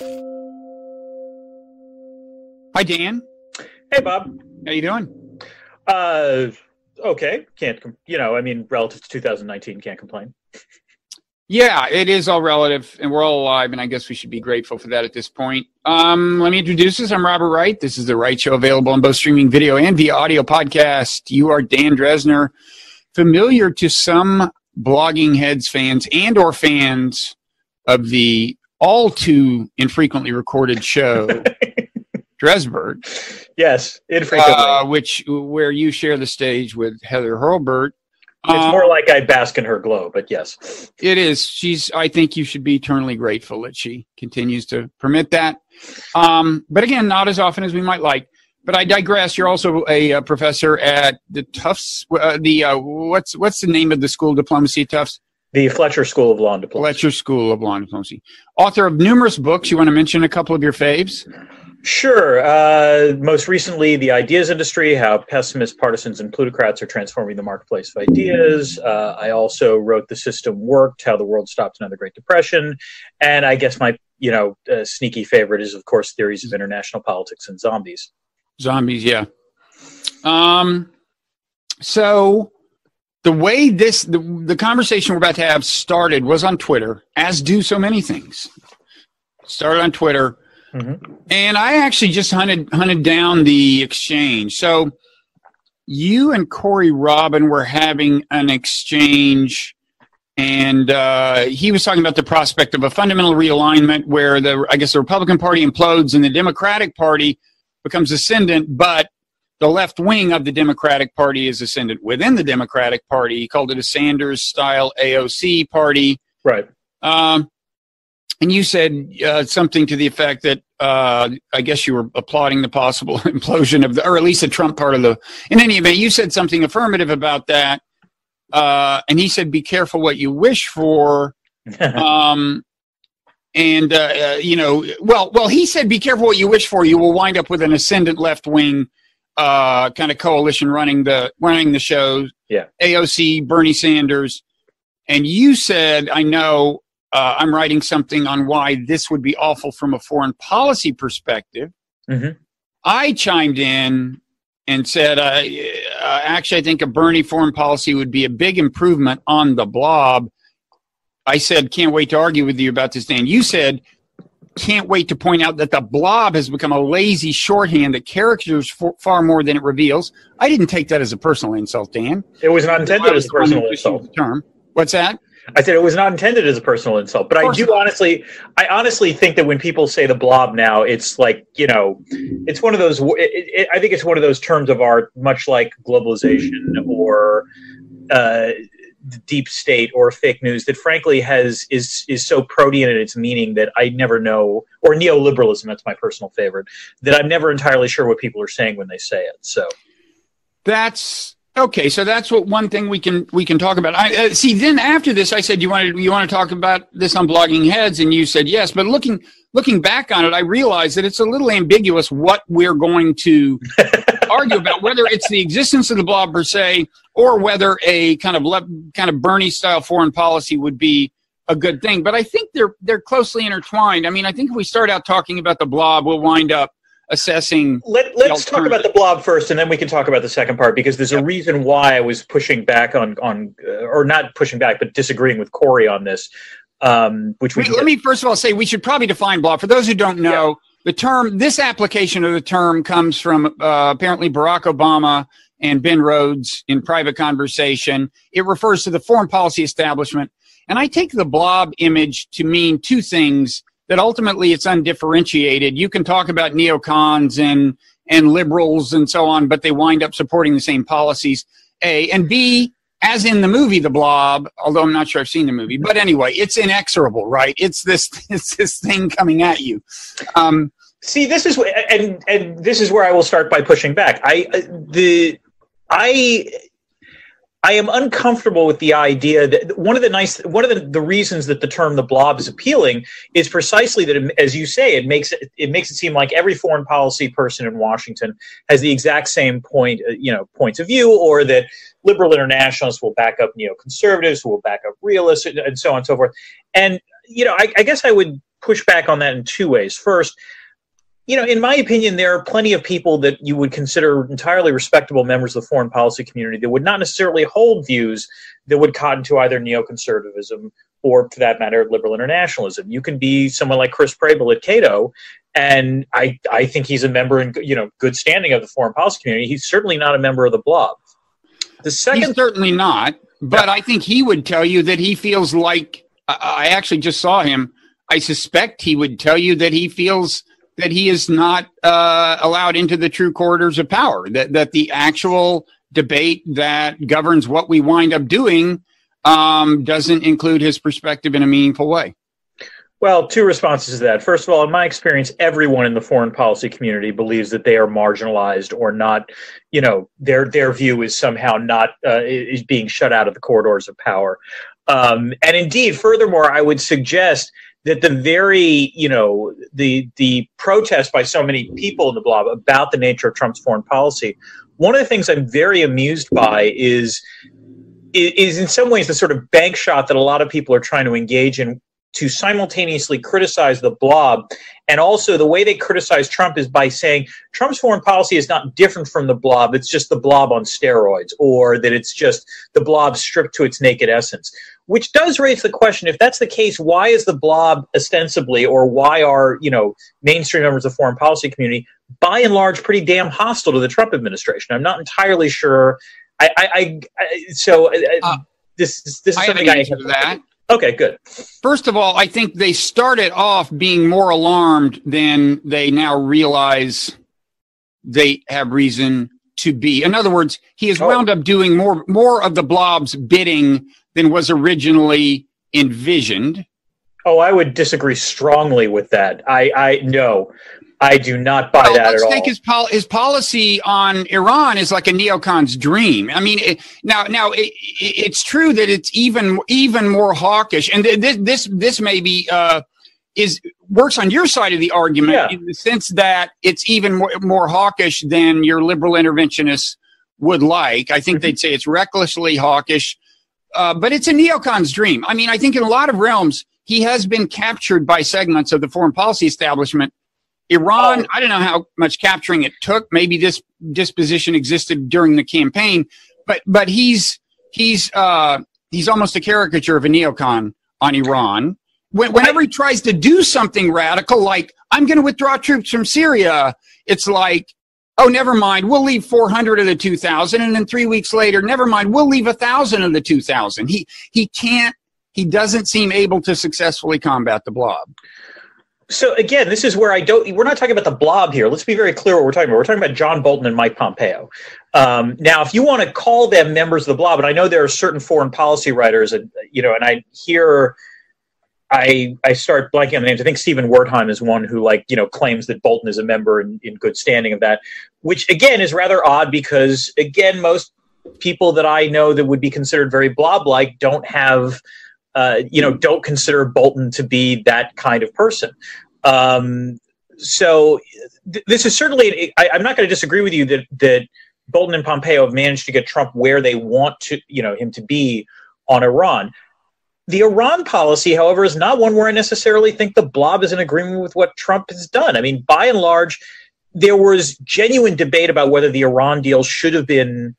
Hi, Dan. Hey, Bob. How you doing? Uh, okay. Can't com- you know? I mean, relative to 2019, can't complain. Yeah, it is all relative, and we're all alive, and I guess we should be grateful for that at this point. Um, let me introduce us. I'm Robert Wright. This is the Wright Show, available on both streaming video and via audio podcast. You are Dan Drezner, familiar to some blogging heads fans and or fans of the all too infrequently recorded show Drezbert. Yes, infrequently. Uh, which where you share the stage with Heather Hurlburt. it's Um, more like I bask in her glow, but yes. It is. She's. I think you should be eternally grateful that she continues to permit that. Um, but again, not as often as we might like. But I digress. You're also a, uh professor at the Tufts. Uh, the uh, what's what's the name of the school diplomacy Tufts? The Fletcher School of Law and Diplomacy. Fletcher School of Law and Diplomacy. Author of numerous books. You want to mention a couple of your faves? Sure. Uh, most recently, the ideas industry: how pessimists, partisans, and plutocrats are transforming the marketplace of ideas. Uh, I also wrote "The System Worked: How the World Stopped Another Great Depression," and I guess my you know uh, sneaky favorite is, of course, theories of international politics and zombies. Zombies, yeah. Um, so the way this the, the conversation we're about to have started was on Twitter, as do so many things. Started on Twitter, Mhm. and I actually just hunted hunted down the exchange. So you and Corey Robin were having an exchange. And uh, he was talking about the prospect of a fundamental realignment where the, I guess, the Republican Party implodes and the Democratic Party becomes ascendant, but the left wing of the Democratic Party is ascendant within the Democratic Party. He called it a Sanders style AOC party. Right. Um, and you said uh, something to the effect that uh, I guess you were applauding the possible implosion of the, or at least the Trump part of the. In any event, you said something affirmative about that. Uh, and he said, be careful what you wish for um, and uh, uh, you know, well, well, he said, "Be careful what you wish for. You will wind up with an ascendant left wing uh, kind of coalition running the running the show." Yeah. AOC, Bernie Sanders, and you said, "I know uh, I'm writing something on why this would be awful from a foreign policy perspective." Mhm. I chimed in and said, uh, uh, "Actually, I think a Bernie foreign policy would be a big improvement on the blob." I said, can't wait to argue with you about this, Dan. You said, can't wait to point out that the blob has become a lazy shorthand that characters f- far more than it reveals. I didn't take that as a personal insult, Dan. It was not intended as a personal insult. Term. What's that? I said it was not intended as a personal insult, but I do honestly, I honestly think that when people say the blob now, it's like you know, it's one of those. It, it, I think it's one of those terms of art, much like globalization or uh, the deep state or fake news, that frankly has is is so protean in its meaning that I never know, or neoliberalism. That's my personal favorite. That I'm never entirely sure what people are saying when they say it. So That's okay. So that's what one thing we can we can talk about. I uh, see. Then after this, I said, "You want to you want to talk about this on Blogging Heads?" And you said yes. But looking looking back on it, I realized that it's a little ambiguous what we're going to argue about, whether it's the existence of the blob per se, or whether a kind of le- kind of Bernie style foreign policy would be a good thing. But I think they're they're closely intertwined. I mean, I think if we start out talking about the blob, we'll wind up assessing. Let, let's talk about the blob first, and then we can talk about the second part because there's a reason why I was pushing back on on uh, or not pushing back, but disagreeing with Corey on this. Um, which we Wait, let me first of all say we should probably define blob. For those who don't know, the term, this application of the term comes from uh, apparently Barack Obama and Ben Rhodes in private conversation. It refers to the foreign policy establishment. And I take the blob image to mean two things that ultimately it's undifferentiated. You can talk about neocons and, and liberals and so on, but they wind up supporting the same policies. A and B, as in the movie The Blob, although I'm not sure I've seen the movie, but anyway, it's inexorable, right? It's this, it's this thing coming at you. Um, see this is and and this is where I will start by pushing back. I uh, the I I am uncomfortable with the idea that one of the nice one of the, the reasons that the term the blob is appealing is precisely that it, as you say it makes it it makes it seem like every foreign policy person in Washington has the exact same point uh, you know points of view or that liberal internationalists will back up neoconservatives who will back up realists and, and so on and so forth and you know I, I guess I would push back on that in two ways. First, you know, in my opinion, there are plenty of people that you would consider entirely respectable members of the foreign policy community that would not necessarily hold views that would cotton to either neoconservatism or, for that matter, liberal internationalism. You can be someone like Chris Preble at Cato, and I, I think he's a member in you know good standing of the foreign policy community. He's certainly not a member of the blob. The second, he's certainly not. But yeah. I think he would tell you that he feels like I actually just saw him. I suspect he would tell you that he feels that he is not uh, allowed into the true corridors of power. That that the actual debate that governs what we wind up doing um, doesn't include his perspective in a meaningful way. Well, two responses to that. First of all, in my experience, everyone in the foreign policy community believes that they are marginalized or not. You know, their their view is somehow not uh, is being shut out of the corridors of power. Um, and indeed, furthermore, I would suggest that the very you know the the protest by so many people in the blob about the nature of Trump's foreign policy. One of the things I'm very amused by is is in some ways the sort of bank shot that a lot of people are trying to engage in to simultaneously criticize the blob. And also, the way they criticize Trump is by saying Trump's foreign policy is not different from the blob, it's just the blob on steroids, or that it's just the blob stripped to its naked essence. Which does raise the question if that's the case, why is the blob ostensibly, or why are, you know, mainstream members of the foreign policy community by and large pretty damn hostile to the Trump administration? I'm not entirely sure. I, I, I so uh, uh, this, this is something I have that. Okay, good. First of all, I think they started off being more alarmed than they now realize they have reason to be. In other words, he has oh. wound up doing more more of the blob's bidding than was originally envisioned. Oh, I would disagree strongly with that. I I no. I do not buy well, that let's at take all. His, pol- his policy on Iran is like a neocon's dream. I mean, it, now now it, it's true that it's even even more hawkish, and th- this this this may be uh, is works on your side of the argument yeah. in the sense that it's even more, more hawkish than your liberal interventionists would like. I think mm-hmm. they'd say it's recklessly hawkish, uh, but it's a neocon's dream. I mean, I think in a lot of realms he has been captured by segments of the foreign policy establishment Iran, oh. I don't know how much capturing it took. Maybe this disposition existed during the campaign, but but he's he's uh, he's almost a caricature of a neocon on Iran. When, whenever he tries to do something radical, like I'm going to withdraw troops from Syria, it's like, oh, never mind, we'll leave 400 of the 2,000, and then three weeks later, never mind, we'll leave a thousand of the 2,000. He he can't. He doesn't seem able to successfully combat the blob. So again, this is where I don't. We're not talking about the blob here. Let's be very clear what we're talking about. We're talking about John Bolton and Mike Pompeo. Um, now, if you want to call them members of the blob, and I know there are certain foreign policy writers, and you know, and I hear, I I start blanking on the names. I think Stephen Wertheim is one who like you know claims that Bolton is a member in, in good standing of that, which again is rather odd because again most people that I know that would be considered very blob-like don't have uh, you know, don't consider Bolton to be that kind of person. Um, so th- this is certainly. I, am not going to disagree with you that that Bolton and Pompeo have managed to get Trump where they want to, you know, him to be on Iran. The Iran policy, however, is not one where I necessarily think the blob is in agreement with what Trump has done. I mean, by and large, there was genuine debate about whether the Iran deal should have been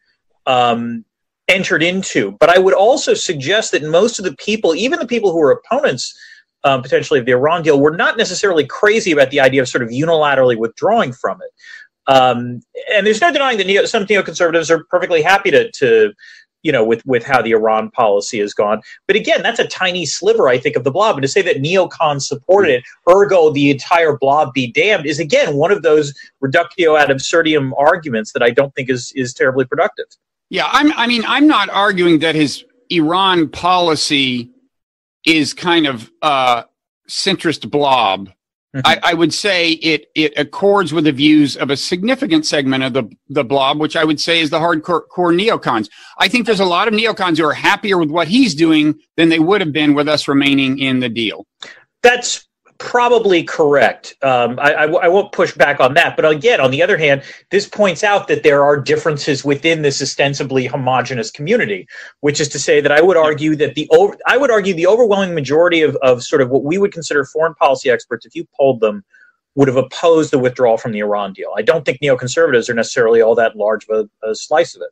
um, entered into. But I would also suggest that most of the people, even the people who are opponents um, potentially of the Iran deal, were not necessarily crazy about the idea of sort of unilaterally withdrawing from it. Um, and there's no denying that neo, some neoconservatives are perfectly happy to, to, you know, with with how the Iran policy has gone. But again, that's a tiny sliver, I think, of the blob. And to say that neocons supported it, ergo the entire blob be damned, is again one of those reductio ad absurdum arguments that I don't think is is terribly productive. Yeah, I'm, I mean, I'm not arguing that his Iran policy is kind of uh, centrist blob. Mm-hmm. I, I, would say it it accords with the views of a significant segment of the the blob, which I would say is the hardcore core neocons. I think there's a lot of neocons who are happier with what he's doing than they would have been with us remaining in the deal. That's probably correct. Um, I, I, I, won't push back on that. But again, on the other hand, this points out that there are differences within this ostensibly homogenous community, which is to say that I would argue that the over, I would argue the overwhelming majority of, of sort of what we would consider foreign policy experts, if you polled them, would have opposed the withdrawal from the Iran deal. I don't think neoconservatives are necessarily all that large of a, a slice of it.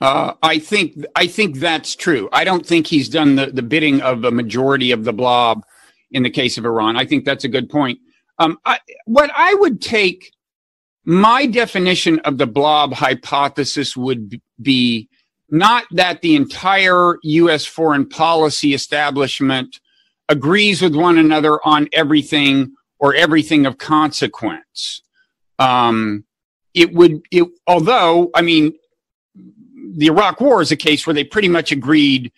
Uh, I think I think that's true. I don't think he's done the, the bidding of a majority of the blob in the case of Iran. I think that's a good point. Um, I, what I would take my definition of the blob hypothesis would be not that the entire U.S. foreign policy establishment agrees with one another on everything or everything of consequence. Um, it would, it, although, I mean, the Iraq War is a case where they pretty much agreed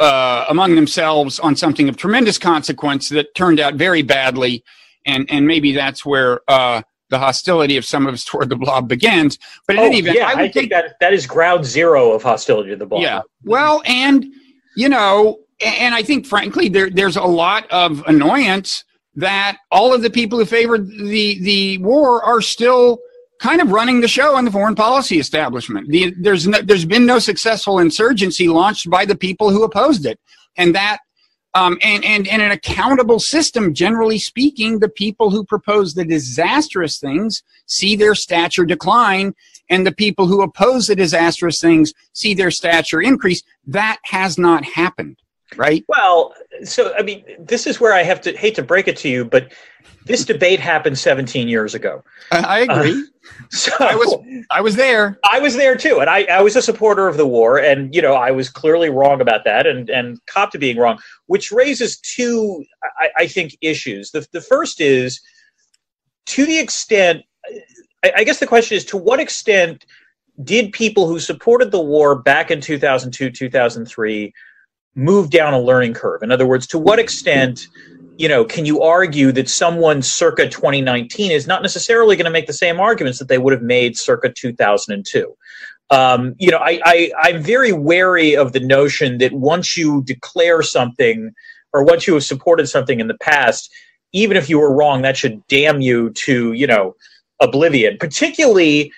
uh, among themselves on something of tremendous consequence that turned out very badly, and and maybe that's where uh, the hostility of some of us toward the blob begins. But in oh, any event, yeah, I, I think take, that that is ground zero of hostility to the blob. Yeah, well, and you know, and I think frankly, there there's a lot of annoyance that all of the people who favored the the war are still kind of running the show on the foreign policy establishment. The, there's no, there's been no successful insurgency launched by the people who opposed it, and that um, and and and an accountable system. Generally speaking, the people who propose the disastrous things see their stature decline, and the people who oppose the disastrous things see their stature increase. That has not happened, right? Well, so I mean, this is where I have to hate to break it to you, but this debate happened 17 years ago. I agree. Uh, so I was I was there. I was there too, and I, I was a supporter of the war, and you know I was clearly wrong about that, and and cop to being wrong, which raises two I, I think issues. The the first is to the extent I, I guess the question is to what extent did people who supported the war back in 2002 2003 move down a learning curve? In other words, to what extent you know, can you argue that someone circa 2019 is not necessarily going to make the same arguments that they would have made circa 2002? Um, you know, I, I, I'm very wary of the notion that once you declare something or once you have supported something in the past, even if you were wrong, that should damn you to, you know, oblivion, particularly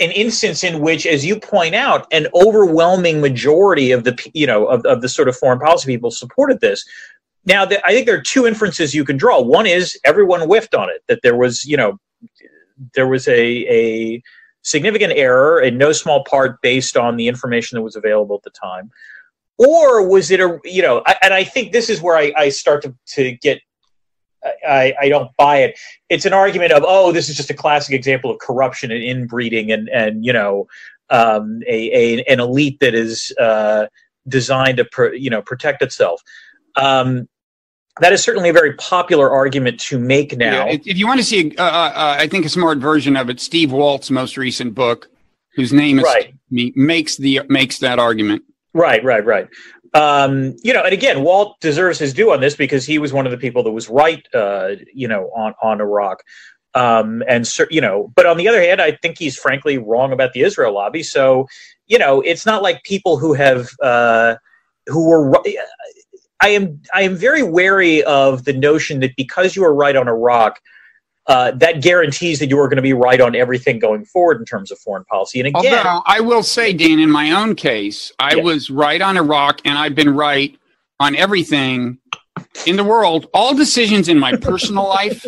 an instance in which, as you point out, an overwhelming majority of the, you know, of, of the sort of foreign policy people supported this. Now, the, I think there are two inferences you can draw. One is everyone whiffed on it, that there was, you know, there was a, a significant error in no small part based on the information that was available at the time. Or was it a, you know, I, and I think this is where I, I start to, to get I, I, don't buy it. It's an argument of, oh, this is just a classic example of corruption and inbreeding, and and you know, um, a, a an elite that is uh, designed to you know protect itself. Um, that is certainly a very popular argument to make now. Yeah, if you want to see, uh, uh, uh, I think a smart version of it, Steve Walt's most recent book, whose name is right. me, makes the makes that argument. Right, right, right. Um, you know, and again, Walt deserves his due on this because he was one of the people that was right, uh, you know, on on Iraq. Um, and you know, but on the other hand, I think he's frankly wrong about the Israel lobby. So, you know, it's not like people who have uh, who were I am I am very wary of the notion that because you are right on Iraq, uh, that guarantees that you are going to be right on everything going forward in terms of foreign policy. And again, Although I will say, Dan, in my own case, I yeah. was right on Iraq, and I've been right on everything in the world. All decisions in my personal life,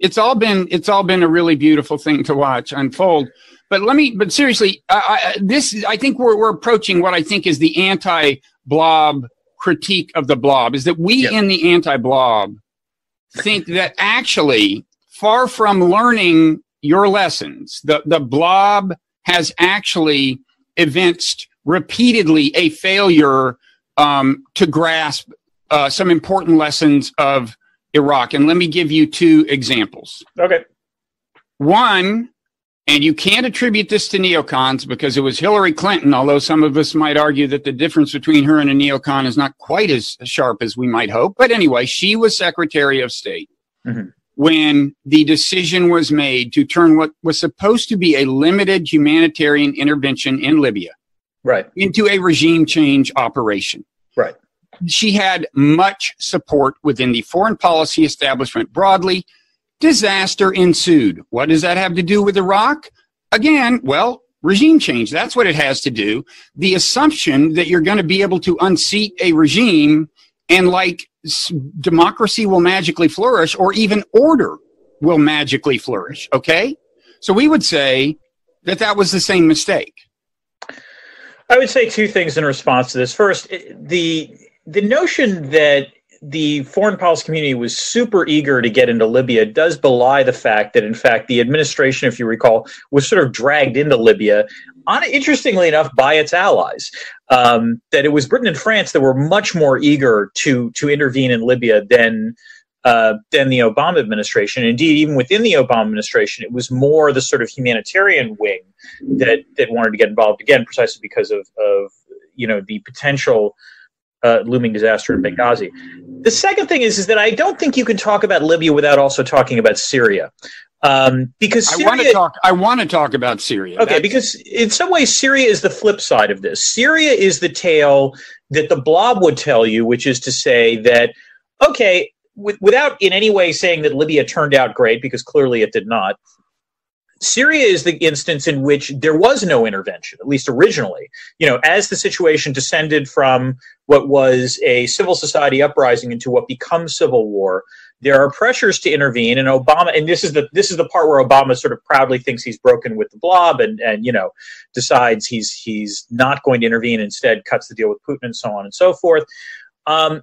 it's all been it's all been a really beautiful thing to watch unfold. But let me, but seriously, I, I, this I think we're we're approaching what I think is the anti-blob critique of the blob is that we yep. in the anti-blob think that actually far from learning your lessons the, the blob has actually evinced repeatedly a failure um, to grasp uh, some important lessons of iraq. And let me give you two examples. Okay. One and you can't attribute this to neocons because it was Hillary Clinton, although some of us might argue that the difference between her and a neocon is not quite as sharp as we might hope. But anyway, she was Secretary of State mm-hmm. when the decision was made to turn what was supposed to be a limited humanitarian intervention in Libya right. into a regime change operation. Right. she had much support within the foreign policy establishment broadly. Disaster ensued. What does that have to do with Iraq? Again, well, regime change. That's what it has to do. The assumption that you're going to be able to unseat a regime and like democracy will magically flourish or even order will magically flourish. Okay. So we would say that that was the same mistake. I would say two things in response to this. First, eh, the the notion that the foreign policy community was super eager to get into Libya does belie the fact that, in fact, the administration, if you recall, was sort of dragged into Libya, on, interestingly enough, by its allies. Um, that it was Britain and France that were much more eager to to intervene in Libya than uh, than the Obama administration. Indeed, even within the Obama administration, it was more the sort of humanitarian wing that that wanted to get involved again, precisely because of of you know the potential uh, looming disaster in Benghazi. The second thing is, is that I don't think you can talk about Libya without also talking about Syria. Um, because Syria, I want to talk. I want to talk about Syria. Okay, That's, because in some ways Syria is the flip side of this. Syria is the tale that the blob would tell you, which is to say that okay, w- without in any way saying that Libya turned out great, because clearly it did not. Syria is the instance in which there was no intervention, at least originally. You know, as the situation descended from what was a civil society uprising into what becomes civil war, there are pressures to intervene, and Obama. And this is the this is the part where Obama sort of proudly thinks he's broken with the blob, and and you know decides he's he's not going to intervene. Instead, cuts the deal with Putin, and so on and so forth. Um,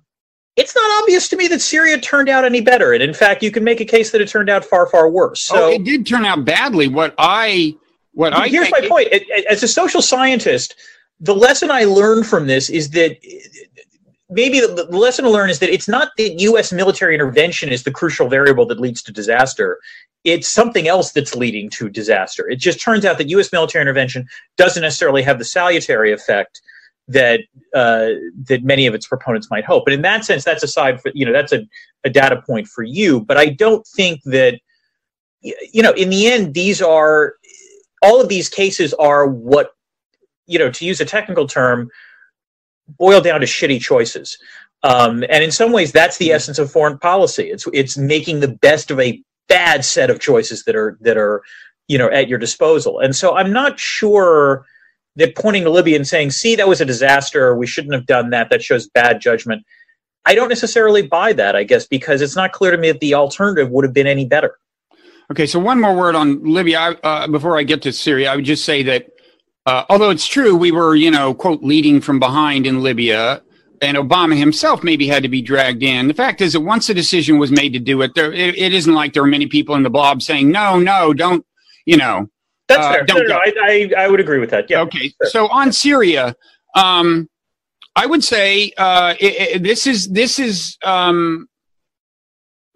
it's not obvious to me that Syria turned out any better. And in fact, you can make a case that it turned out far, far worse. Oh, so oh, it did turn out badly. What I, what I here's my point. As a social scientist, the lesson I learned from this is that maybe the, the lesson to learn is that it's not that U.S. military intervention is the crucial variable that leads to disaster. It's something else that's leading to disaster. It just turns out that U.S. military intervention doesn't necessarily have the salutary effect that uh, that many of its proponents might hope. But in that sense, that's aside for you know that's a, a data point for you. But I don't think that you know in the end these are all of these cases are what you know to use a technical term boil down to shitty choices. Um, and in some ways, that's the essence of foreign policy. It's it's making the best of a bad set of choices that are that are you know at your disposal. And so I'm not sure they're pointing to Libya and saying, see, that was a disaster. We shouldn't have done that. That shows bad judgment. I don't necessarily buy that, I guess, because it's not clear to me that the alternative would have been any better. Okay, so one more word on Libya uh, before I get to Syria. I would just say that uh, although it's true we were, you know, quote, leading from behind in Libya, and Obama himself maybe had to be dragged in. The fact is that once a decision was made to do it, there it, it isn't like there were many people in the blob saying, "No, no, don't," you know, that's uh, fair. No, no, I, I, I, would agree with that. Yeah. Okay. So on Syria, um, I would say uh, it, it, this is this is um,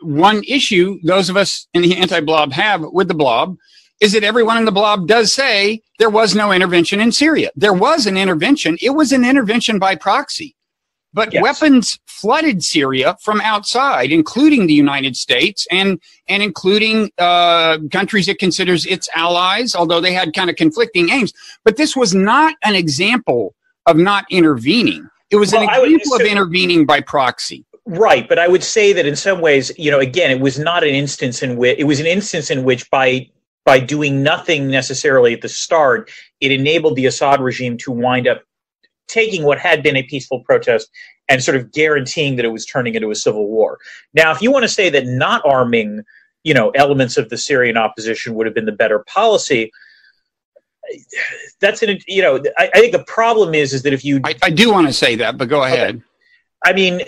one issue those of us in the anti-blob have with the blob is that everyone in the blob does say there was no intervention in Syria. There was an intervention. It was an intervention by proxy. But yes. weapons flooded Syria from outside, including the United States and and including uh, countries it considers its allies, although they had kind of conflicting aims. But this was not an example of not intervening. It was well, an example of intervening by proxy. Right, but I would say that in some ways, you know, again, it was not an instance in which it was an instance in which by by doing nothing necessarily at the start, it enabled the Assad regime to wind up taking what had been a peaceful protest and sort of guaranteeing that it was turning into a civil war. Now, if you want to say that not arming, you know, elements of the Syrian opposition would have been the better policy, that's an you know I, I think the problem is is that if you I, I do want to say that, but go ahead. Okay. I mean,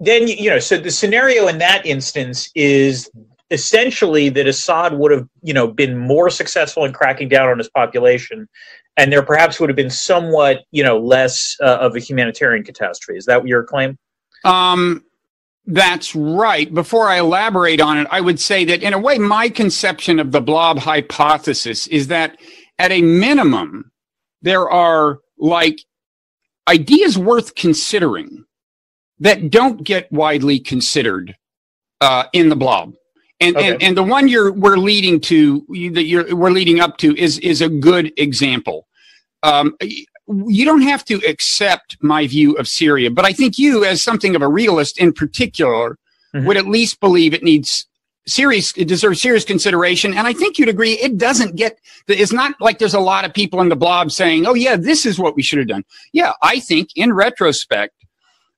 then you know, so the scenario in that instance is essentially that Assad would have, you know, been more successful in cracking down on his population, and there perhaps would have been somewhat, you know, less uh, of a humanitarian catastrophe. Is that your claim? Um, that's right. Before I elaborate on it, I would say that in a way, my conception of the blob hypothesis is that at a minimum, there are like ideas worth considering that don't get widely considered uh, in the blob. And, okay. and and the one you're we're leading to that you're we're leading up to is is a good example. Um, you don't have to accept my view of Syria, but I think you, as something of a realist in particular, mm-hmm. would at least believe it needs serious, it deserves serious consideration. And I think you'd agree it doesn't get, it's not like there's a lot of people in the blob saying, oh, yeah, this is what we should have done. Yeah, I think in retrospect,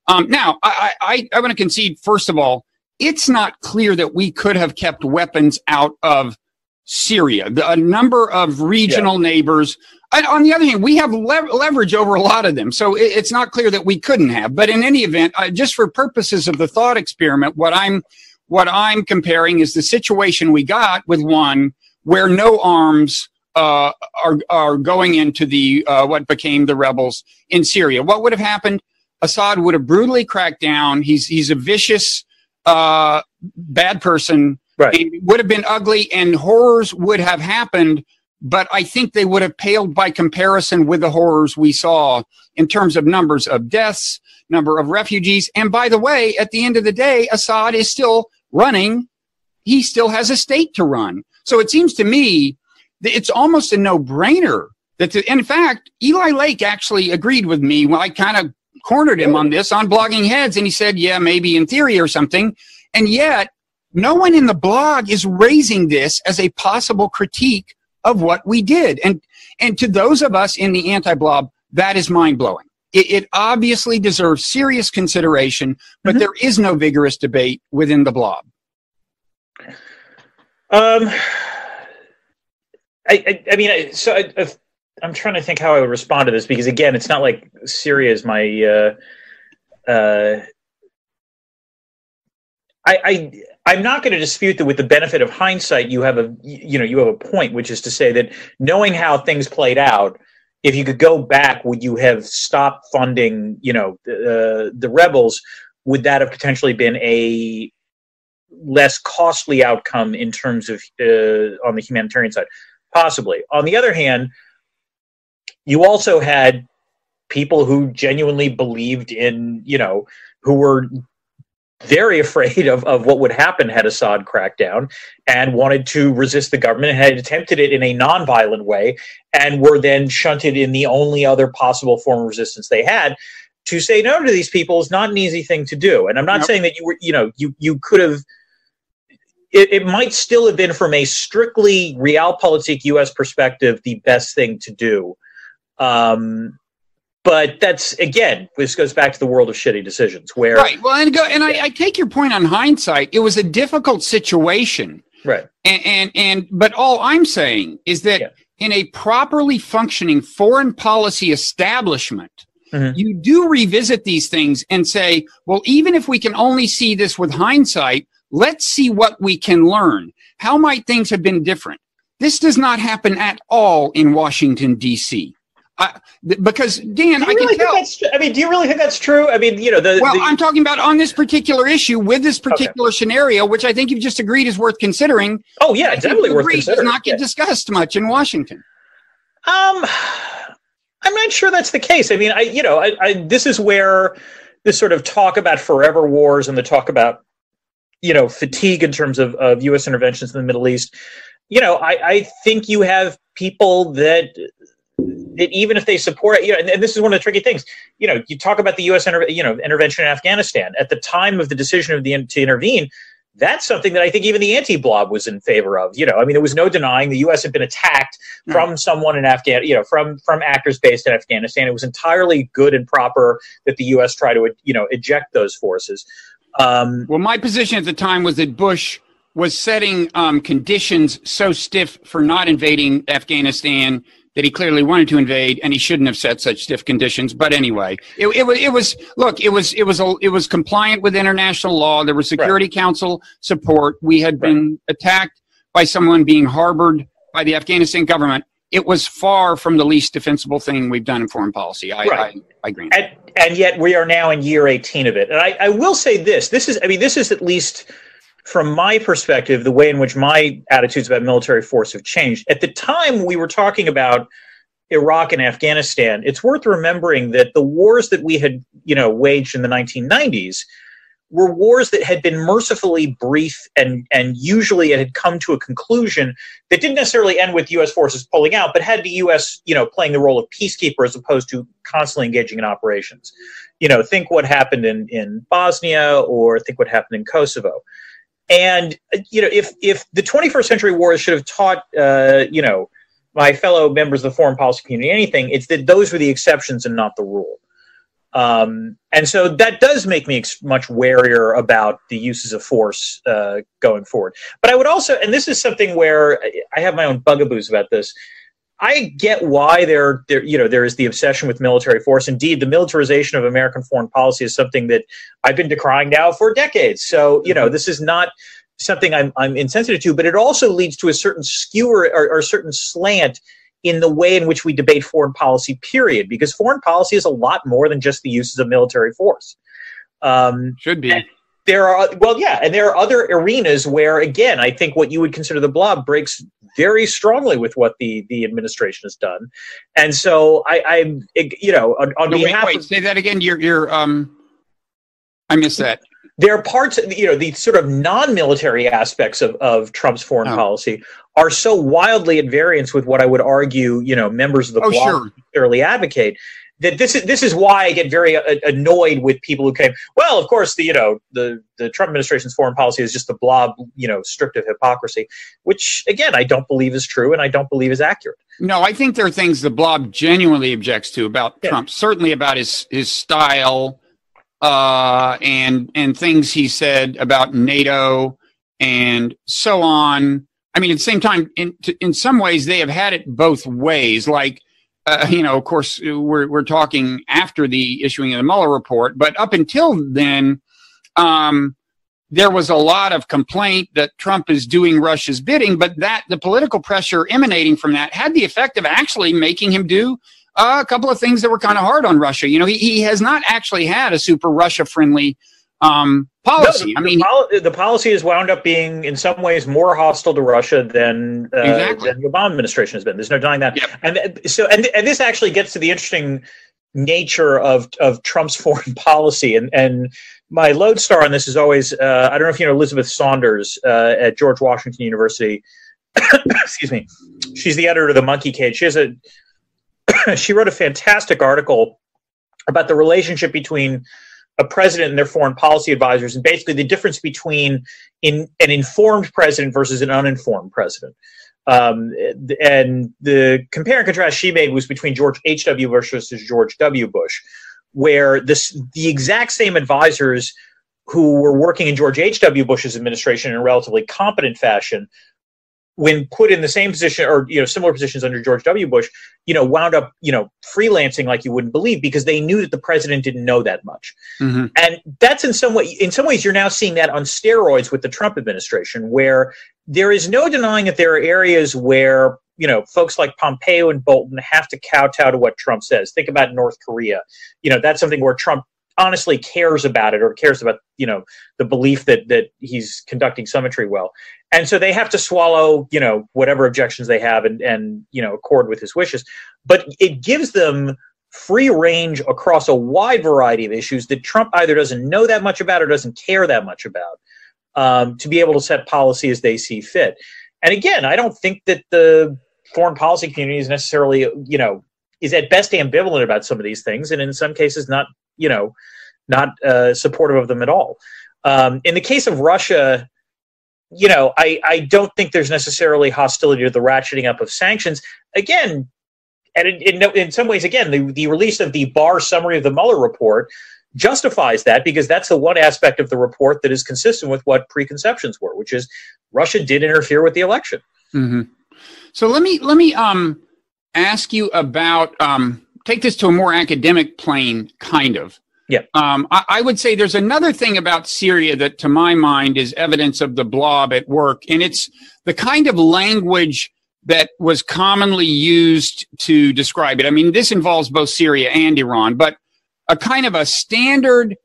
um, now I, I, I want to concede, first of all, it's not clear that we could have kept weapons out of Syria. The, a number of regional yeah. neighbors. And on the other hand, we have lev- leverage over a lot of them. So it, it's not clear that we couldn't have. But in any event, uh, just for purposes of the thought experiment, what I'm what I'm comparing is the situation we got with one where no arms uh, are are going into the uh, what became the rebels in Syria. What would have happened? Assad would have brutally cracked down. He's he's a vicious, uh, bad person. Right. It would have been ugly, and horrors would have happened. But I think they would have paled by comparison with the horrors we saw in terms of numbers of deaths, number of refugees. And by the way, at the end of the day, Assad is still running, he still has a state to run. So it seems to me that it's almost a no brainer that, the, in fact, Eli Lake actually agreed with me when I kind of cornered him on this on blogging heads. And he said, yeah, maybe in theory or something. And yet no one in the blob is raising this as a possible critique of what we did. And, and to those of us in the anti-blob, that is mind blowing. It, it, obviously deserves serious consideration, but mm-hmm. there is no vigorous debate within the blob. Um, I, I, I mean, so I, am trying to think how I would respond to this because again, it's not like Syria is my. Uh, uh, I, I I'm not going to dispute that with the benefit of hindsight, you have a you know you have a point, which is to say that knowing how things played out, if you could go back, would you have stopped funding, you know, uh, the rebels? Would that have potentially been a less costly outcome in terms of uh, on the humanitarian side? Possibly. On the other hand, you also had people who genuinely believed in, you know, who were very afraid of, of what would happen had Assad cracked down and wanted to resist the government and had attempted it in a nonviolent way and were then shunted in the only other possible form of resistance they had. To say no to these people is not an easy thing to do. And I'm not nope. saying that you were, you know, you, you could have, it, it might still have been from a strictly realpolitik US perspective the best thing to do. Um, but that's again this goes back to the world of shitty decisions where right. Well and go and I, I, take your point on hindsight. It was a difficult situation. Right. And and, and but all i'm saying is that yeah. in a properly functioning foreign policy establishment mm-hmm. you do revisit these things and say well even if we can only see this with hindsight let's see what we can learn. How might things have been different? This does not happen at all in washington d.c I, because Dan, I really can tell. I mean, do you really think that's true? I mean, you know, the well, the, I'm talking about on this particular issue with this particular okay. scenario, which I think you've just agreed is worth considering. Oh yeah, definitely worth considering. Does not get yeah. discussed much in Washington. Um, I'm not sure that's the case. I mean, I you know, I, I this is where this sort of talk about forever wars and the talk about you know fatigue in terms of, of U.S. interventions in the Middle East. You know, I, I think you have people that that even if they support it, you know, and, and, this is one of the tricky things. You know, you talk about the U.S. Inter- you know intervention in Afghanistan at the time of the decision of the to intervene. That's something that I think even the anti-blob was in favor of. You know, I mean, there was no denying the U.S. had been attacked mm. from someone in Afghan, you know, from from actors based in Afghanistan. It was entirely good and proper that the U.S. try to you know eject those forces. Um, well, my position at the time was that Bush was setting um, conditions so stiff for not invading Afghanistan that he clearly wanted to invade, and he shouldn't have set such stiff conditions. But anyway, it, it was it was look, it was it was a, it was compliant with international law. There was Security right. Council support. We had right. been attacked by someone being harbored by the Afghanistan government. It was far from the least defensible thing we've done in foreign policy. I, right. I, I agree. And, and, yet we are now in year 18 of it. And I, I will say this: this is, I mean, this is at least from my perspective, the way in which my attitudes about military force have changed. At the time we were talking about Iraq and Afghanistan, it's worth remembering that the wars that we had, you know, waged in the 1990s were wars that had been mercifully brief and and usually it had come to a conclusion that didn't necessarily end with U.S. forces pulling out, but had the U.S. you know playing the role of peacekeeper as opposed to constantly engaging in operations. You know, think what happened in in Bosnia or think what happened in Kosovo. And you know, if if the 21st century wars should have taught, uh, you know, my fellow members of the foreign policy community anything, it's that those were the exceptions and not the rule. Um, and so that does make me ex- much warier about the uses of force uh, going forward. But I would also, and this is something where I have my own bugaboos about this. I get why there, there, you know, there is the obsession with military force. Indeed, the militarization of American foreign policy is something that I've been decrying now for decades. So, you know, this is not something I'm, I'm insensitive to, but it also leads to a certain skewer or, or a certain slant in the way in which we debate foreign policy, period, because foreign policy is a lot more than just the uses of military force. Um, Should be. There are, well, yeah, and there are other arenas where, again, I think what you would consider the blob breaks very strongly with what the the administration has done, and so I, I'm, you know, on, on no, behalf. Wait, wait, say that again. You're, you're, um, I missed that there are parts, you know, the sort of non-military aspects of, of Trump's foreign oh. policy are so wildly at variance with what I would argue, you know, members of the oh, blob sure. advocate that this is this is why I get very uh, annoyed with people who came. Well, of course, the you know the the Trump administration's foreign policy is just a blob, you know, strict of hypocrisy, which again I don't believe is true and I don't believe is accurate. No, I think there are things the blob genuinely objects to about yeah. Trump. Certainly about his his style uh, and and things he said about NATO and so on. I mean, at the same time, in in some ways, they have had it both ways. Like, uh, you know, of course, we're we're talking after the issuing of the Mueller report, but up until then, um, there was a lot of complaint that Trump is doing Russia's bidding, but that the political pressure emanating from that had the effect of actually making him do uh, a couple of things that were kind of hard on Russia. You know, he, he has not actually had a super Russia friendly um, policy. No, the, I mean, the, the, policy has wound up being, in some ways, more hostile to Russia than, uh, exactly. than the Obama administration has been. There's no denying that. Yep. And so, and, and this actually gets to the interesting nature of of Trump's foreign policy. And and my lodestar on this is always uh, I don't know if you know Elizabeth Saunders uh, at George Washington University. Excuse me. She's the editor of the Monkey Cage. She has a she wrote a fantastic article about the relationship between a president and their foreign policy advisors, and basically the difference between in, an informed president versus an uninformed president. Um, and the compare and contrast she made was between George H.W. Bush versus George W. Bush, where this the exact same advisors who were working in George H.W. Bush's administration in a relatively competent fashion when put in the same position or you know similar positions under George W. Bush, you know, wound up you know freelancing like you wouldn't believe because they knew that the president didn't know that much, mm-hmm. and that's in some way in some ways you're now seeing that on steroids with the Trump administration, where there is no denying that there are areas where you know folks like Pompeo and Bolton have to kowtow to what Trump says. Think about North Korea, you know, that's something where Trump honestly cares about it or cares about you know the belief that that he's conducting summitry well. And so they have to swallow you know whatever objections they have and and you know accord with his wishes. But it gives them free range across a wide variety of issues that trump either doesn't know that much about or doesn't care that much about um, to be able to set policy as they see fit. And again i don't think that the foreign policy community is necessarily you know is at best ambivalent about some of these things and in some cases not you know not uh, supportive of them at all um, in the case of russia you know, I, I don't think there's necessarily hostility to the ratcheting up of sanctions. Again, and in, in, in some ways, again, the, the release of the Barr summary of the Mueller report justifies that because that's the one aspect of the report that is consistent with what preconceptions were, which is Russia did interfere with the election. Mm-hmm. So let me let me um, ask you about um, take this to a more academic plane, kind of. Yeah. Um, I, I, would say there's another thing about Syria that, to my mind, is evidence of the blob at work, and it's the kind of language that was commonly used to describe it. I mean, this involves both Syria and Iran, but a kind of a standard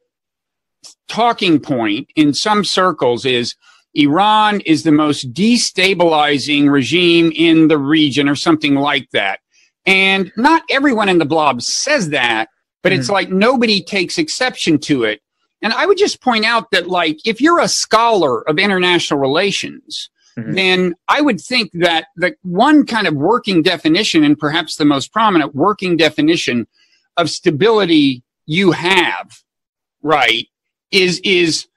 talking point in some circles is Iran is the most destabilizing regime in the region or something like that. And not everyone in the blob says that, but mm-hmm. it's like nobody takes exception to it. And I would just point out that, like, if you're a scholar of international relations, mm-hmm. then I would think that the one kind of working definition, and perhaps the most prominent working definition of stability you have, right, is is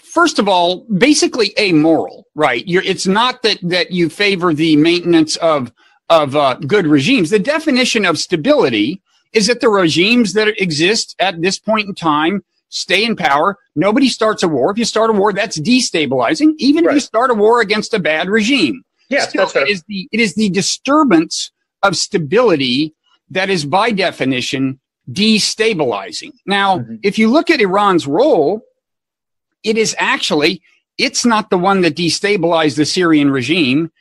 first of all basically amoral, right? You're, it's not that that you favor the maintenance of of uh, good regimes. The definition of stability is that the regimes that exist at this point in time stay in power. Nobody starts a war. If you start a war, that's destabilizing. Even right. if you start a war against a bad regime, yes, Still, that's right. it is the it is the disturbance of stability that is by definition destabilizing. Now, mm-hmm. if you look at Iran's role, it is actually it's not the one that destabilized the Syrian regime.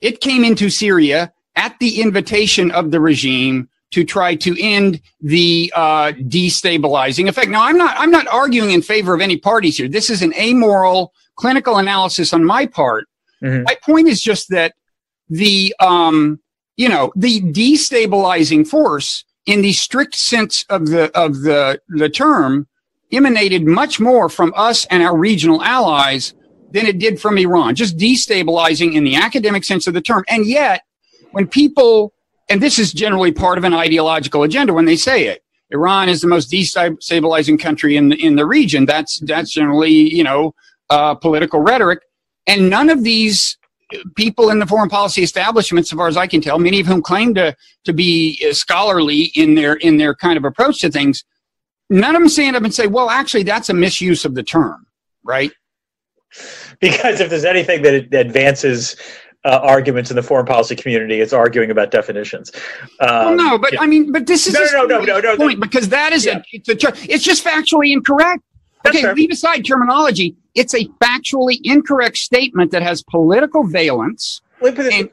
It came into Syria at the invitation of the regime to try to end the uh, destabilizing effect. Now, I'm not I'm not arguing in favor of any parties here. This is an amoral clinical analysis on my part. Mm-hmm. My point is just that the um, you know the destabilizing force in the strict sense of the of the the term emanated much more from us and our regional allies than it did from Iran, just destabilizing in the academic sense of the term. And yet, when people and this is generally part of an ideological agenda when they say it. Iran is the most destabilizing country in the, in the region. That's that's generally you know uh, political rhetoric, and none of these people in the foreign policy establishment, so far as I can tell, many of whom claim to to be scholarly in their in their kind of approach to things, none of them stand up and say, "Well, actually, that's a misuse of the term," right? Because if there's anything that advances uh, arguments in the foreign policy community. It's arguing about definitions. Um, well, no, but yeah. I mean, but this is no, no, no, no, no, point no, because that is yeah. a, it's a it's just factually incorrect. That's okay, fair. leave aside terminology. It's a factually incorrect statement that has political valence. And,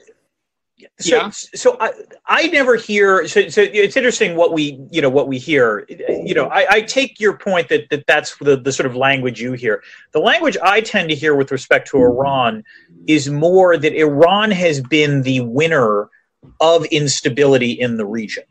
so, yeah. so I, I never hear. So, so it's interesting what we, you know, what we hear. You know, I, I take your point that, that that's the, the sort of language you hear. The language I tend to hear with respect to Iran is more that Iran has been the winner of instability in the region.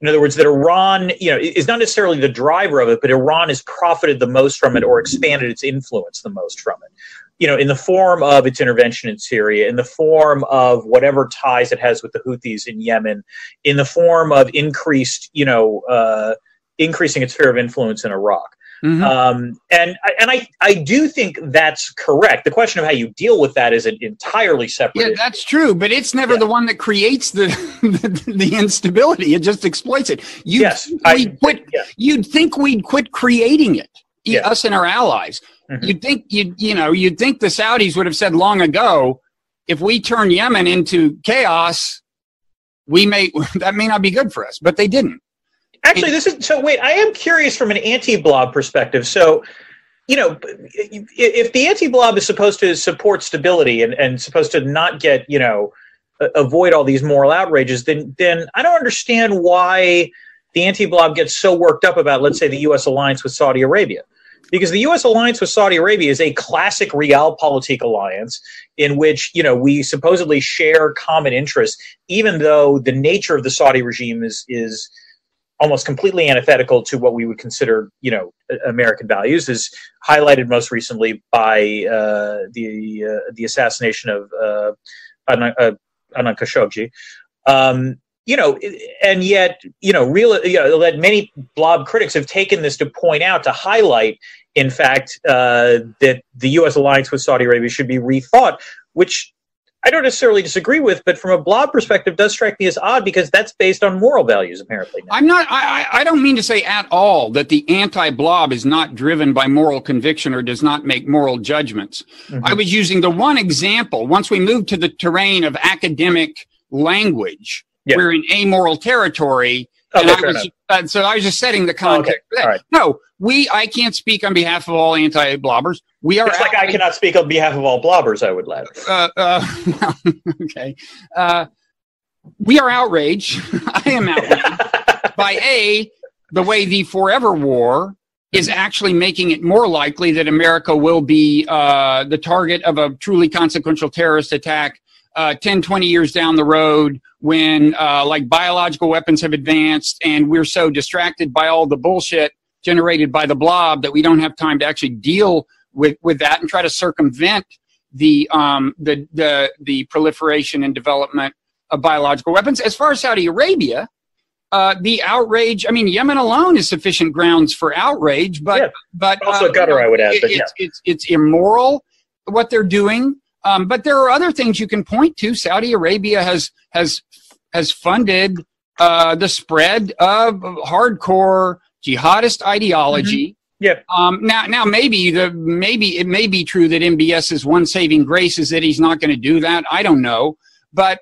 In other words, that Iran, you know, is not necessarily the driver of it, but Iran has profited the most from it or expanded its influence the most from it you know, in the form of its intervention in Syria, in the form of whatever ties it has with the Houthis in Yemen, in the form of increased, you know, uh, increasing its sphere of influence in Iraq. Mm-hmm. Um, and and I, I do think that's correct. The question of how you deal with that is an entirely separate. Yeah, issue. that's true, but it's never yeah. the one that creates the, the, the instability. It just exploits it. You yes, I, quit. Yeah. You'd think we'd quit creating it, yeah. us and our allies. Mm-hmm. You'd think you you know you'd think the Saudis would have said long ago, if we turn Yemen into chaos, we may that may not be good for us, but they didn't. Actually, this is so. Wait, I am curious from an anti-blob perspective. So, you know, if the anti-blob is supposed to support stability and, and supposed to not get, you know, avoid all these moral outrages, then then I don't understand why the anti-blob gets so worked up about, let's say, the U.S. alliance with Saudi Arabia because the U.S. alliance with Saudi Arabia is a classic realpolitik alliance in which you know we supposedly share common interests, even though the nature of the Saudi regime is is almost completely antithetical to what we would consider you know American values, is highlighted most recently by uh, the uh, the assassination of uh, Adnan, uh, Khashoggi. Um, you know, and yet, you know, real, you know, that many blob critics have taken this to point out to highlight, in fact, uh, that the U.S. alliance with Saudi Arabia should be rethought, which I don't necessarily disagree with, but from a blob perspective, does strike me as odd because that's based on moral values, apparently. Now. I'm not. I, I don't mean to say at all that the anti-blob is not driven by moral conviction or does not make moral judgments. Mm-hmm. I was using the one example. Once we move to the terrain of academic language, yeah. we're in amoral territory. Okay, and I was, uh, so I was just setting the context. Oh, okay. No, we. I can't speak on behalf of all anti-blobbers. We are. It's like I cannot speak on behalf of all blobbers. I would let. Uh, uh, okay. Uh, we are outraged. I am outraged by a the way the Forever War is actually making it more likely that America will be uh, the target of a truly consequential terrorist attack uh, 10, 20 years down the road when uh, like biological weapons have advanced and we're so distracted by all the bullshit generated by the blob that we don't have time to actually deal with, with that and try to circumvent the, um, the, the, the proliferation and development of biological weapons. As far as Saudi Arabia, uh, the outrage. I mean, Yemen alone is sufficient grounds for outrage, but yeah. but also uh, Qatar, I would add. But yeah. it's, it's it's immoral what they're doing. Um, but there are other things you can point to. Saudi Arabia has has has funded uh, the spread of hardcore jihadist ideology. Mm-hmm. Yeah. Um, now, now maybe the maybe it may be true that MBS's one saving grace is that he's not going to do that. I don't know, but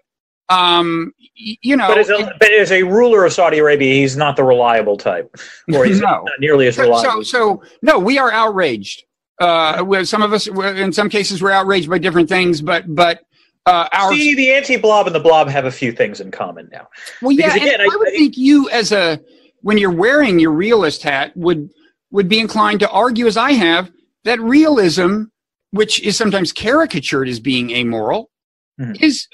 um, you know, but as, a, but as a ruler of Saudi Arabia, he's not the reliable type, or he's no. not nearly as reliable. So, so no, we are outraged. Uh, some of us, in some cases, we're outraged by different things, but but uh, our see the anti-blob and the blob have a few things in common now. Well, yeah, again, I, I, would I, think you as a when you're wearing your realist hat would would be inclined to argue, as I have, that realism, which is sometimes caricatured as being amoral, mm-hmm. is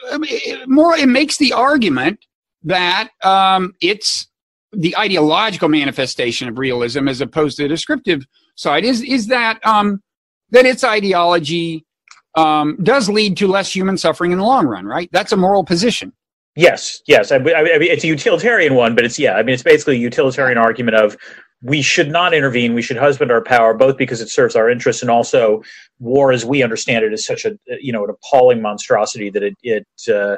more. It makes the argument that um, it's the ideological manifestation of realism as opposed to the descriptive side. Is is that um, that its ideology um, does lead to less human suffering in the long run? Right. That's a moral position. Yes, yes. I, I mean, it's a utilitarian one, but it's yeah. I mean, it's basically a utilitarian argument of we should not intervene. We should husband our power, both because it serves our interests and also war, as we understand it, is such a you know an appalling monstrosity that it it. Uh,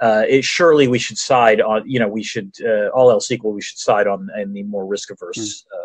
uh, it surely we should side on you know we should uh, all else equal we should side on in the more risk averse mm.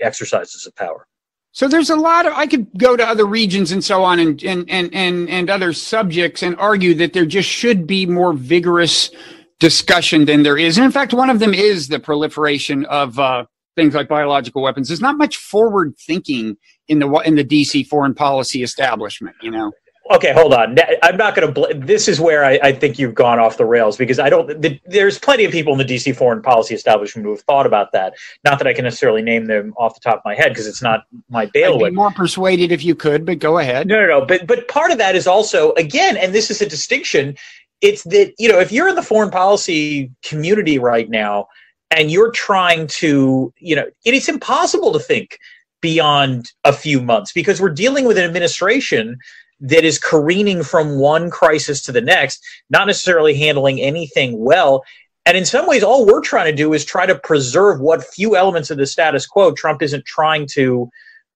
Exercises of power so there's a lot of I could go to other regions and so on and and and and, and other subjects and argue that there just should be more vigorous discussion than there is. And in fact, one of them is the proliferation of uh, things like biological weapons. There's not much forward thinking in the in the DC foreign policy establishment. You know. Okay, hold on. I'm not going to. Bl- this is where I, I, think you've gone off the rails because I don't. The, there's plenty of people in the DC foreign policy establishment who have thought about that. Not that I can necessarily name them off the top of my head because it's not my bailiwick. I'd be more persuaded if you could, but go ahead. No, no, no. But but part of that is also again, and this is a distinction. It's that you know if you're in the foreign policy community right now and you're trying to, you know, it is impossible to think beyond a few months because we're dealing with an administration that is careening from one crisis to the next, not necessarily handling anything well. And in some ways, all we're trying to do is try to preserve what few elements of the status quo Trump isn't trying to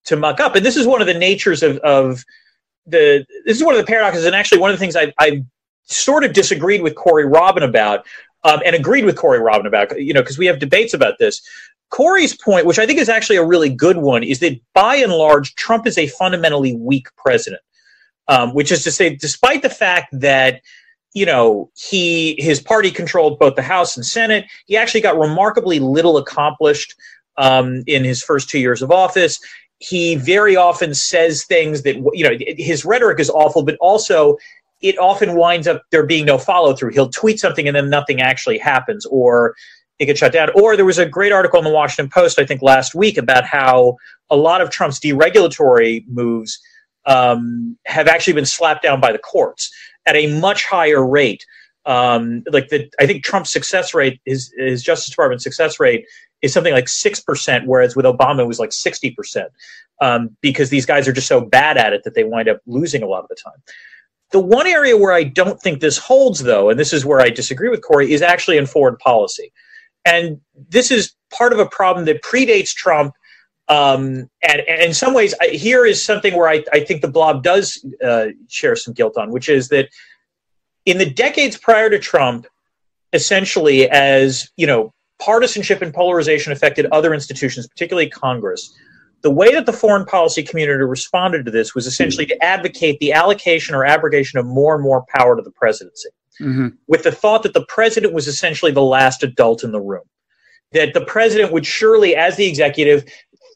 to muck up. And this is one of the natures of, of the this is one of the paradoxes, and actually one of the things I, I sort of disagreed with Corey Robin about, um, and agreed with Corey Robin about, you know, because we have debates about this. Corey's point, which I think is actually a really good one, is that by and large, Trump is a fundamentally weak president. Um, which is to say, despite the fact that you know he his party controlled both the House and Senate, he actually got remarkably little accomplished um, in his first two years of office. He very often says things that you know his rhetoric is awful, but also it often winds up there being no follow through. He'll tweet something and then nothing actually happens, or it gets shut down. Or there was a great article in the Washington Post, I think, last week about how a lot of Trump's deregulatory moves um, have actually been slapped down by the courts at a much higher rate. Um, like the, I think Trump's success rate, his his Justice Department success rate is something like six percent, whereas with Obama it was like sixty percent, um, because these guys are just so bad at it that they wind up losing a lot of the time. The one area where I don't think this holds, though, and this is where I disagree with Corey, is actually in foreign policy. And this is part of a problem that predates Trump. Um, and, and, in some ways, I, here is something where I, I, think the blob does uh, share some guilt on, which is that in the decades prior to Trump, essentially, as you know, partisanship and polarization affected other institutions, particularly Congress the way that the foreign policy community responded to this was essentially to advocate the allocation or abrogation of more and more power to the presidency, mm-hmm. with the thought that the president was essentially the last adult in the room. That the president would surely, as the executive,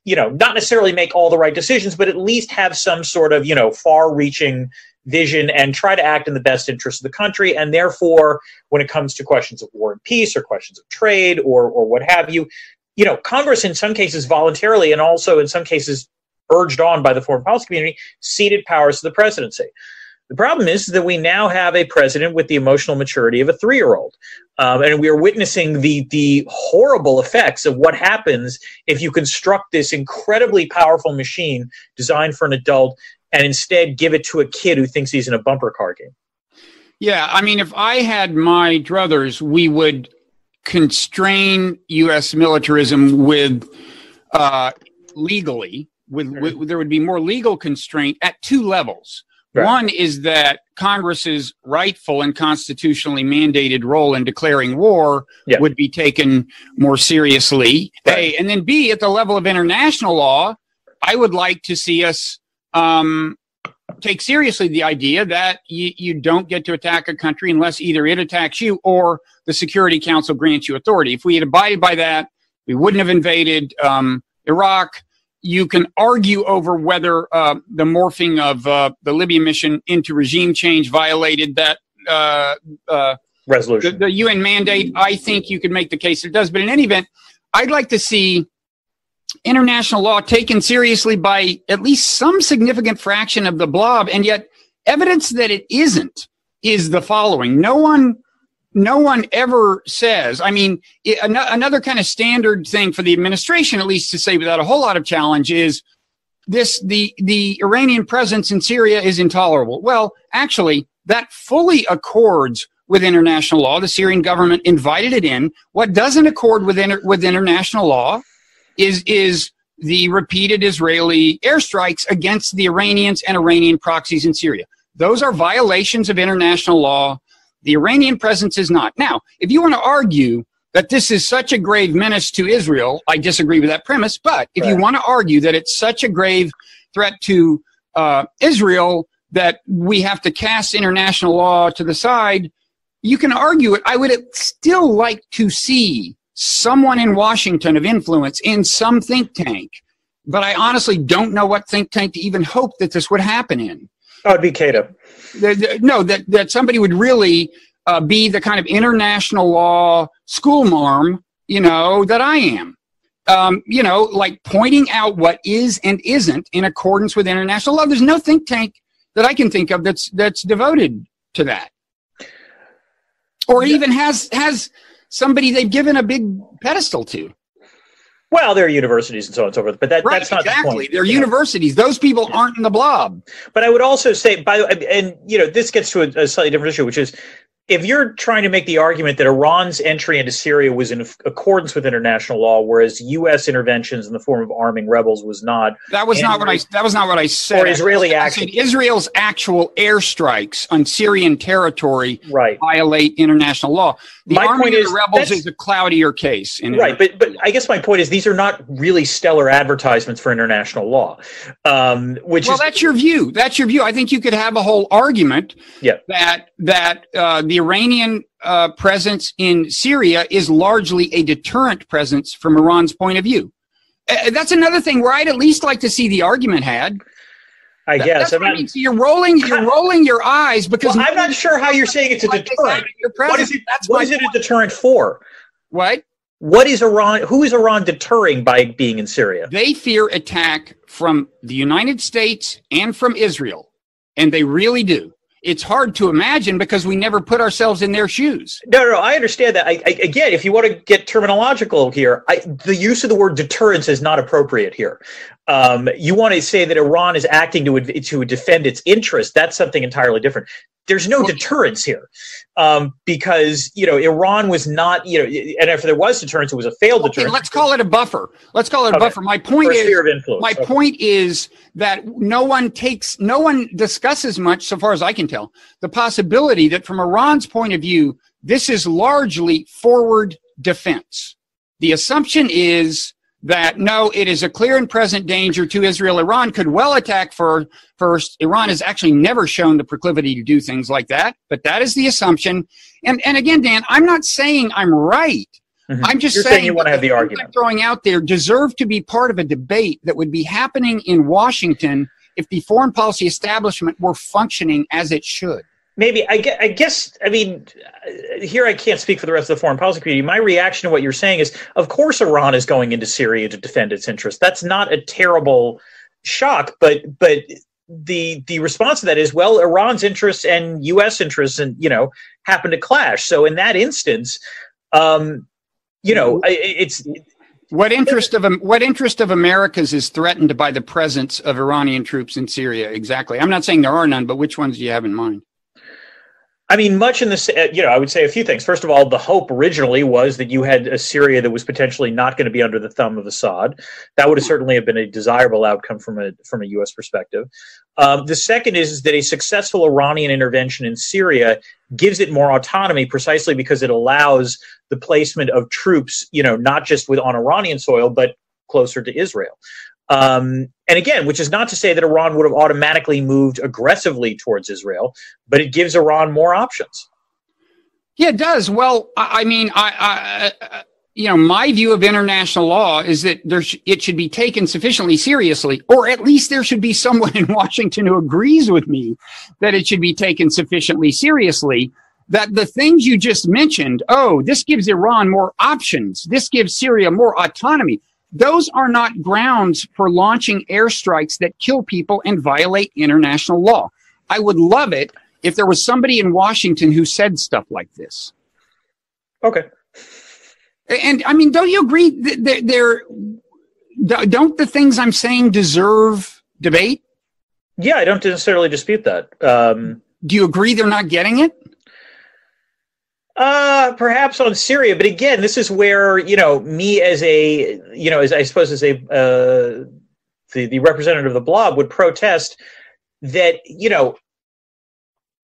you know, not necessarily make all the right decisions, but at least have some sort of, you know, far reaching vision and try to act in the best interest of the country. And therefore, when it comes to questions of war and peace or questions of trade or, or what have you, you know, Congress in some cases voluntarily and also in some cases urged on by the foreign policy community ceded powers to the presidency. The problem is that we now have a president with the emotional maturity of a three year old. Um, and we are witnessing the, the horrible effects of what happens if you construct this incredibly powerful machine designed for an adult and instead give it to a kid who thinks he's in a bumper car game. Yeah, I mean, if I had my druthers, we would constrain U.S. militarism with uh, legally. With, with, there would be more legal constraint at two levels. Right. One is that Congress's rightful and constitutionally mandated role in declaring war yeah. would be taken more seriously. Right. A, and then B, at the level of international law, I would like to see us um, take seriously the idea that you, you don't get to attack a country unless either it attacks you or the Security Council grants you authority. If we had abided by that, we wouldn't have invaded um, Iraq. You can argue over whether uh, the morphing of uh, the Libya mission into regime change violated that uh, uh resolution, the, the UN mandate. I think you could make the case it does. But in any event, I'd like to see international law taken seriously by at least some significant fraction of the blob, and yet evidence that it isn't is the following. No one no one ever says, I mean, it, an- another kind of standard thing for the administration, at least to say without a whole lot of challenge is this, the, the Iranian presence in Syria is intolerable. Well, actually, that fully accords with international law. The Syrian government invited it in. What doesn't accord with, inter- with international law is is the repeated Israeli airstrikes against the Iranians and Iranian proxies in Syria. Those are violations of international law. The Iranian presence is not. Now, if you want to argue that this is such a grave menace to Israel, I disagree with that premise. But if right. you want to argue that it's such a grave threat to uh, Israel that we have to cast international law to the side, you can argue it. I would still like to see someone in Washington of influence in some think tank. But I honestly don't know what think tank to even hope that this would happen in. Oh, it'd be Cato. No, that, that somebody would really uh, be the kind of international law school marm, you know, that I am. Um, you know, like pointing out what is and isn't in accordance with international law. There's no think tank that I can think of that's that's devoted to that, or yeah. even has has somebody they've given a big pedestal to. Well, there are universities and so on and so forth, but that, right, that's not exactly. The They're universities. Those people aren't in the blob. But I would also say, by and you know, this gets to a, a slightly different issue, which is if you're trying to make the argument that Iran's entry into Syria was in accordance with international law, whereas U.S. interventions in the form of arming rebels was not, that was not what I that was not what I said. Or Israeli action. Israel's actual airstrikes on Syrian territory right. violate international law. The my arming of the rebels is a cloudier case. right, but but I guess my point is these are not really stellar advertisements for international law. Um, which well, is, that's your view. That's your view. I think you could have a whole argument yeah. that that. Uh, the Iranian uh, presence in Syria is largely a deterrent presence from Iran's point of view. Uh, that's another thing where I'd at least like to see the argument had. I that, guess. I mean. so you're rolling, you're rolling your eyes because well, I'm not sure how you're saying it's a deterrent. What is it? That's what is it a deterrent for? What? What is Iran? Who is Iran deterring by being in Syria? They fear attack from the United States and from Israel, and they really do it's hard to imagine because we never put ourselves in their shoes. No, no, I understand that. I, I, again, if you want to get terminological here, I, the use of the word deterrence is not appropriate here. Um, you want to say that Iran is acting to to defend its interests. That's something entirely different. There's no deterrence here um, because you know Iran was not you know, and if there was deterrence, it was a failed okay, deterrence. Let's call it a buffer. Let's call it a okay. buffer. My point is, my okay. point is that no one takes, no one discusses much, so far as I can the possibility that from Iran's point of view, this is largely forward defense. The assumption is that no, it is a clear and present danger to Israel. Iran could well attack for, first. Iran has actually never shown the proclivity to do things like that, but that is the assumption. And, and again, Dan, I'm not saying I'm right. Mm-hmm. I'm just You're saying, saying you want to have the argument. I'm throwing out there deserve to be part of a debate that would be happening in Washington if the foreign policy establishment were functioning as it should maybe I guess, I guess I mean here I can't speak for the rest of the foreign policy community. My reaction to what you're saying is, of course, Iran is going into Syria to defend its interests. That's not a terrible shock, but but the the response to that is well iran's interests and us interests and you know happen to clash so in that instance um you know it's what interest of what interest of america's is threatened by the presence of iranian troops in syria exactly i'm not saying there are none but which ones do you have in mind I mean, much in the uh, you know, I would say a few things. First of all, the hope originally was that you had a Syria that was potentially not going to be under the thumb of Assad. That would have certainly have been a desirable outcome from a from a U.S. perspective. Um, the second is, is that a successful Iranian intervention in Syria gives it more autonomy, precisely because it allows the placement of troops, you know, not just with on Iranian soil, but closer to Israel. Um, and again, which is not to say that Iran would have automatically moved aggressively towards Israel, but it gives Iran more options. Yeah, it does. Well, I, mean, I, I, you know, my view of international law is that there sh- it should be taken sufficiently seriously, or at least there should be someone in Washington who agrees with me that it should be taken sufficiently seriously. That the things you just mentioned, oh, this gives Iran more options. This gives Syria more autonomy those are not grounds for launching airstrikes that kill people and violate international law. I would love it if there was somebody in Washington who said stuff like this. Okay. And I mean, don't you agree that they're, don't the things I'm saying deserve debate? Yeah, I don't necessarily dispute that. Um, Do you agree they're not getting it? Uh, perhaps on Syria, but again, this is where you know me as a you know as I suppose as a uh, the the representative of the blob would protest that you know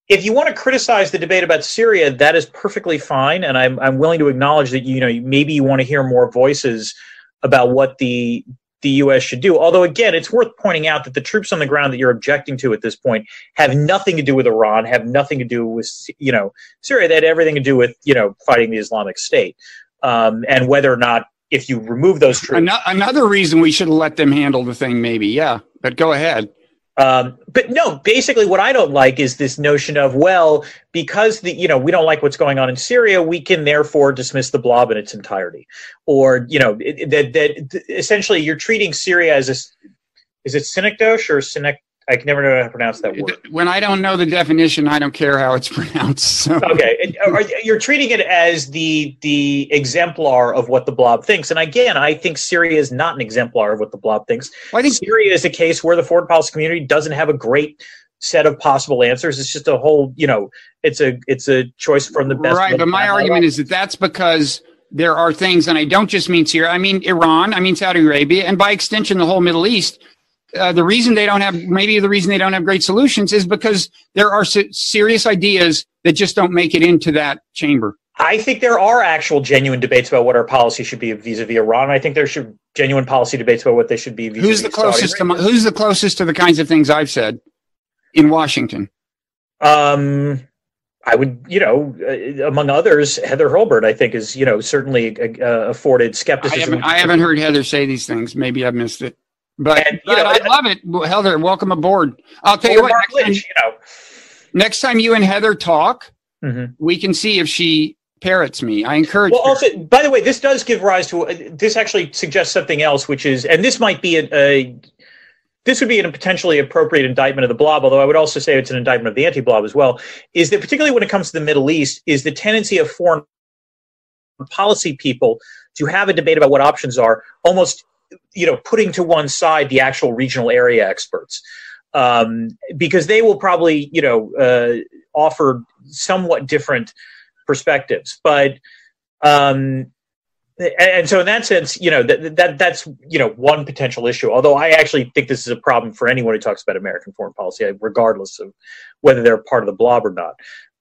if you want to criticize the debate about Syria, that is perfectly fine, and I'm I'm willing to acknowledge that you know maybe you want to hear more voices about what the the U.S. should do. Although, again, it's worth pointing out that the troops on the ground that you're objecting to at this point have nothing to do with Iran, have nothing to do with you know Syria. They had everything to do with you know fighting the Islamic State, um, and whether or not if you remove those troops. Another reason we should let them handle the thing, maybe. Yeah, but go ahead. Um, but no, basically, what I don't like is this notion of well, because the you know we don't like what's going on in Syria, we can therefore dismiss the blob in its entirety, or you know that that essentially you're treating Syria as a is it synecdoche or synec I can never know how to pronounce that word. When I don't know the definition, I don't care how it's pronounced. So. Okay, uh, you're treating it as the the exemplar of what the blob thinks, and again, I think Syria is not an exemplar of what the blob thinks. Well, I think Syria is a case where the foreign policy community doesn't have a great set of possible answers. It's just a whole, you know, it's a it's a choice from the best. Right, but my argument is that that's because there are things, and I don't just mean Syria. I mean Iran. I mean Saudi Arabia, and by extension, the whole Middle East uh, the reason they don't have maybe the reason they don't have great solutions is because there are serious ideas that just don't make it into that chamber. I think there are actual genuine debates about what our policy should be vis-a-vis Iran. I think there should genuine policy debates about what they should be. Vis-a-vis who's the closest to who's the closest to the kinds of things I've said in Washington? Um, I would, you know, uh, among others, Heather Hurlburt, I think, is you know certainly uh, afforded skepticism. I haven't, I haven't heard Heather say these things. Maybe I've missed it. But, and, but know, I love it. Heather, welcome aboard. I'll tell you what. Next, Lynch, time, you know. next time you and Heather talk, mm-hmm. we can see if she parrots me. I encourage. Well, also, by the way, this does give rise to. Uh, this actually suggests something else, which is, and this might be a, a this would be a potentially appropriate indictment of the blob, although I would also say it's an indictment of the anti-blob as well, is that particularly when it comes to the Middle East, is the tendency of foreign policy people to have a debate about what options are almost you know putting to one side the actual regional area experts um, because they will probably you know uh, offer somewhat different perspectives. But um, and so in that sense you know that, that that's you know one potential issue. Although i actually think this is a problem for anyone who talks about american foreign policy regardless of whether they're part of the blob or not.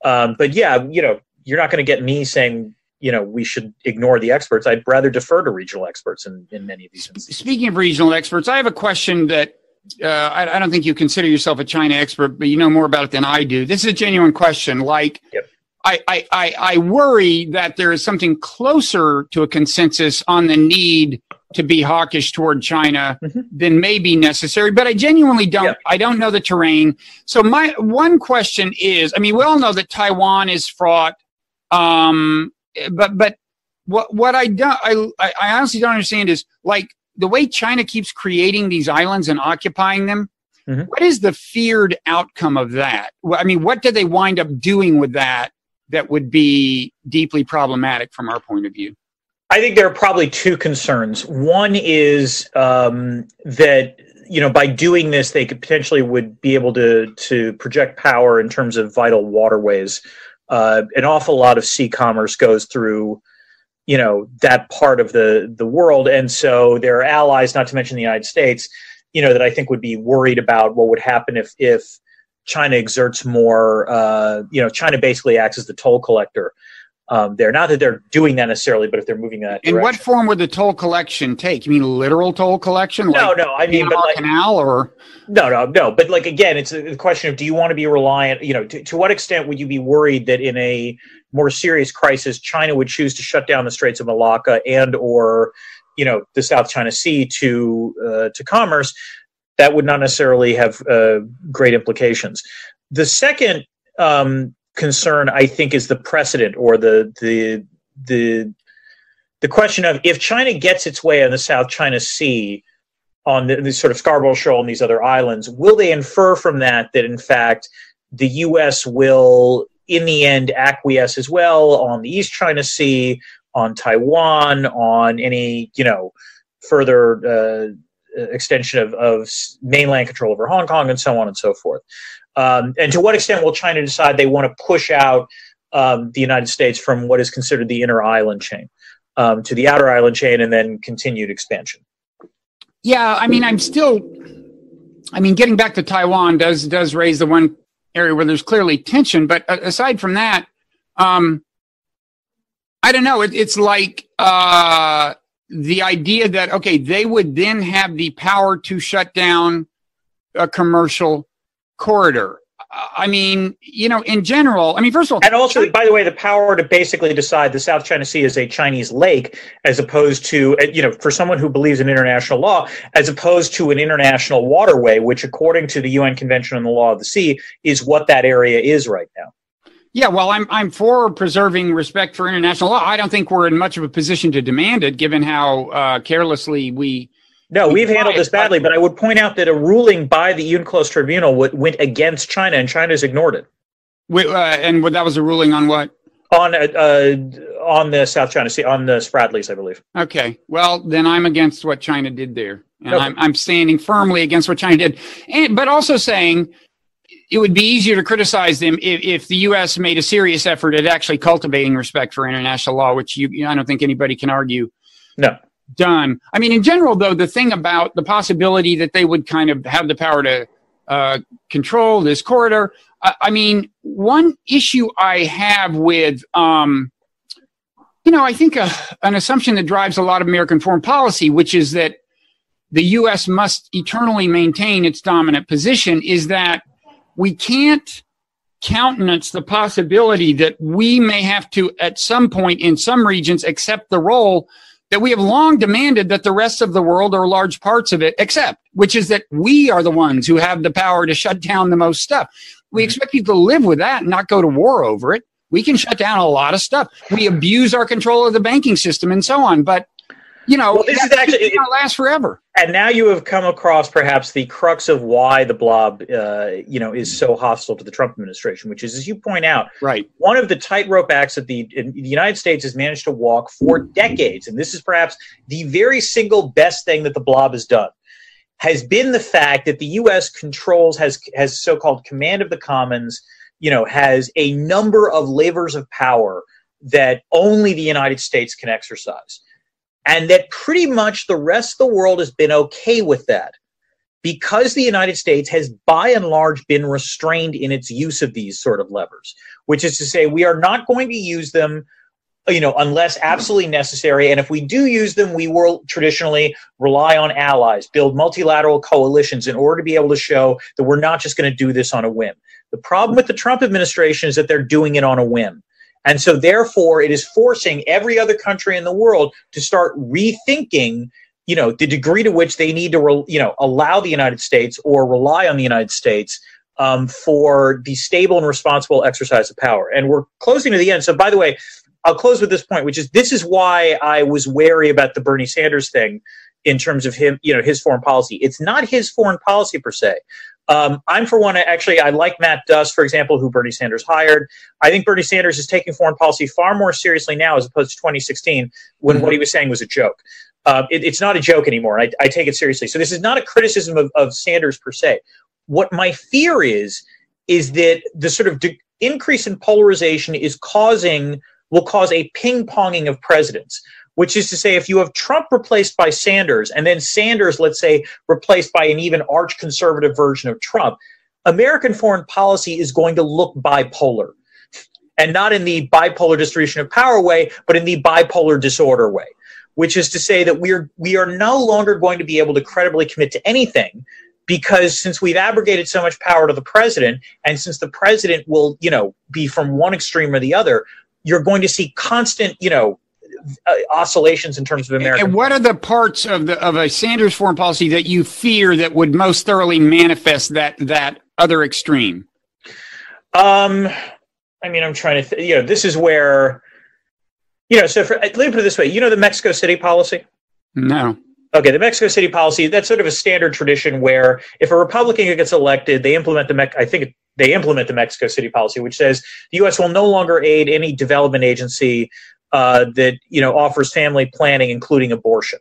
Um, but yeah you know you're not going to get me saying you know we should ignore the experts. I'd rather defer to regional experts in, in many of these instances. Speaking of regional experts, I have a question that uh, I, I, don't think you consider yourself a China expert, but you know more about it than I do. This is a genuine question. Like, yep. I, I, I, I worry that there is something closer to a consensus on the need to be hawkish toward China mm-hmm. than may be necessary. But I genuinely don't. Yep. I don't know the terrain. So my one question is: I mean, we all know that Taiwan is fraught. Um, but but what what I don't I I honestly don't understand is like the way China keeps creating these islands and occupying them. Mm-hmm. What is the feared outcome of that? I mean, what do they wind up doing with that that would be deeply problematic from our point of view? I think there are probably two concerns. One is um, that you know by doing this, they could potentially would be able to to project power in terms of vital waterways. Uh, an awful lot of sea commerce goes through you know that part of the the world, and so there are allies, not to mention the United States, you know that I think would be worried about what would happen if if China exerts more. Uh, you know, China basically acts as the toll collector um, there. Not that they're doing that necessarily, but if they're moving that. In direction. what form would the toll collection take? You mean literal toll collection? No, like no. I mean, but like, canal or no, no, no. But like again, it's a question of do you want to be reliant? You know, to, to what extent would you be worried that in a more serious crisis, China would choose to shut down the Straits of Malacca and or you know the South China Sea to uh, to commerce? That would not necessarily have uh, great implications. The second um, concern, I think, is the precedent or the the the the question of if China gets its way on the South China Sea, on the, the, sort of Scarborough Shoal and these other islands, will they infer from that that in fact the U.S. will, in the end, acquiesce as well on the East China Sea, on Taiwan, on any you know further uh, extension of, of mainland control over Hong Kong, and so on and so forth. Um, and to what extent will China decide they want to push out um, the United States from what is considered the inner island chain um, to the outer island chain and then continued expansion? Yeah, I mean, I'm still, I mean, getting back to Taiwan does does raise the one area where there's clearly tension. But aside from that, um, I don't know. It, it's like uh, the idea that okay, they would then have the power to shut down a commercial corridor. I mean, you know, in general, I mean, first of all, and also, by the way, the power to basically decide the South China Sea is a Chinese lake, as opposed to, you know, for someone who believes in international law, as opposed to an international waterway, which, according to the UN Convention on the Law of the Sea, is what that area is right now. Yeah, well, I'm I'm for preserving respect for international law. I don't think we're in much of a position to demand it, given how uh, carelessly we no, we've handled this badly, but I would point out that a ruling by the UNCLOS tribunal went against China, and China's ignored it. Wait, uh, and that was a ruling on what? On uh, uh, on the South China Sea, on the Spratlys, I believe. Okay, well then I'm against what China did there, and okay. I'm I'm standing firmly against what China did, and but also saying it would be easier to criticize them if, if the U.S. made a serious effort at actually cultivating respect for international law, which you I don't think anybody can argue. No done. I mean, in general, though, the thing about the possibility that they would kind of have the power to uh, control this corridor, I, I, mean, one issue I have with, um, you know, I think a, uh, an assumption that drives a lot of American foreign policy, which is that the U.S. must eternally maintain its dominant position, is that we can't countenance the possibility that we may have to, at some point in some regions, accept the role that we have long demanded that the rest of the world or large parts of it accept, which is that we are the ones who have the power to shut down the most stuff. We mm-hmm. expect people to live with that and not go to war over it. We can shut down a lot of stuff. We abuse our control of the banking system and so on. But you know, well, this is actually it, not last forever. And now you have come across perhaps the crux of why the blob, uh, you know, is so hostile to the Trump administration, which is, as you point out, right, one of the tightrope acts that the, the United States has managed to walk for decades, and this is perhaps the very single best thing that the blob has done, has been the fact that the U.S. controls has has so-called command of the commons, you know, has a number of levers of power that only the United States can exercise and that pretty much the rest of the world has been okay with that because the United States has by and large been restrained in its use of these sort of levers, which is to say, we are not going to use them. You know, unless absolutely necessary. And if we do use them, we will traditionally rely on allies, build multilateral coalitions in order to be able to show that we're not just going to do this on a whim. The problem with the Trump administration is that they're doing it on a whim. And so, therefore, it is forcing every other country in the world to start rethinking, you know, the degree to which they need to, re- you know, allow the United States or rely on the United States um, for the stable and responsible exercise of power. And we're closing to the end. So, by the way, I'll close with this point, which is this is why I was wary about the Bernie Sanders thing in terms of him, you know, his foreign policy. It's not his foreign policy per se, Um, I'm for one. Actually, I like Matt Duss, for example, who Bernie Sanders hired. I think Bernie Sanders is taking foreign policy far more seriously now as opposed to 2016, when mm-hmm. what he was saying was a joke. Uh, it, it's not a joke anymore. I, I, take it seriously. So this is not a criticism of, of Sanders per se. What my fear is is that the sort of de- increase in polarization is causing will cause a ping ponging of presidents which is to say, if you have Trump replaced by Sanders, and then Sanders, let's say, replaced by an even arch conservative version of Trump, American foreign policy is going to look bipolar. And not in the bipolar distribution of power way, but in the bipolar disorder way, which is to say that we are, we are no longer going to be able to credibly commit to anything because since we've abrogated so much power to the president and since the president will you know be from one extreme or the other you're going to see constant you know uh, oscillations in terms of America. And what are the parts of the of a Sanders foreign policy that you fear that would most thoroughly manifest that that other extreme? Um, I mean, I'm trying to, th- you know, this is where, you know, so for, let me put it this way. You know, the Mexico City policy. No. Okay, the Mexico City policy, that's sort of a standard tradition where if a Republican gets elected, they implement the Me- I think they implement the Mexico City policy, which says the U.S. will no longer aid any development agency uh, that you know offers family planning, including abortion.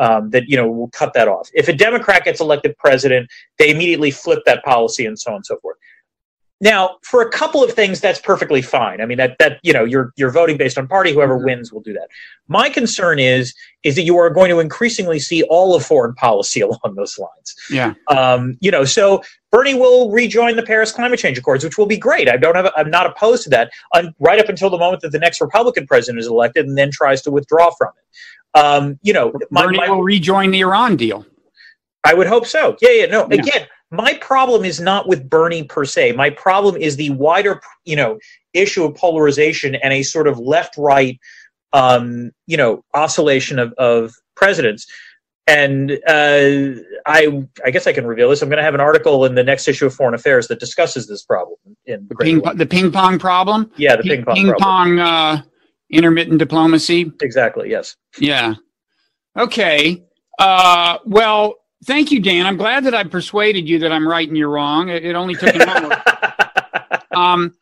Um, that you know will cut that off. If a Democrat gets elected president, they immediately flip that policy and so on and so forth. Now, for a couple of things, that's perfectly fine. I mean, that that you know, you're you're voting based on party. Whoever mm-hmm. wins will do that. My concern is is that you are going to increasingly see all of foreign policy along those lines. Yeah. Um, you know, so Bernie will rejoin the Paris Climate Change Accords, which will be great. I don't have. I'm not opposed to that. right up until the moment that the next Republican president is elected, and then tries to withdraw from it. Um, you know, my, Bernie my, will rejoin the Iran deal. I would hope so. Yeah, yeah. No, yeah. again my problem is not with Bernie per se. My problem is the wider, you know, issue of polarization and a sort of left-right, um, you know, oscillation of, of presidents. And uh, I, I guess I can reveal this. I'm going to have an article in the next issue of Foreign Affairs that discusses this problem. In the ping, the ping pong problem. Yeah, the ping, ping pong. Ping pong uh, intermittent diplomacy. Exactly. Yes. Yeah. Okay. Uh, well, Thank you, Dan. I'm glad that I persuaded you that I'm right and you're wrong. It, it only took a moment. um,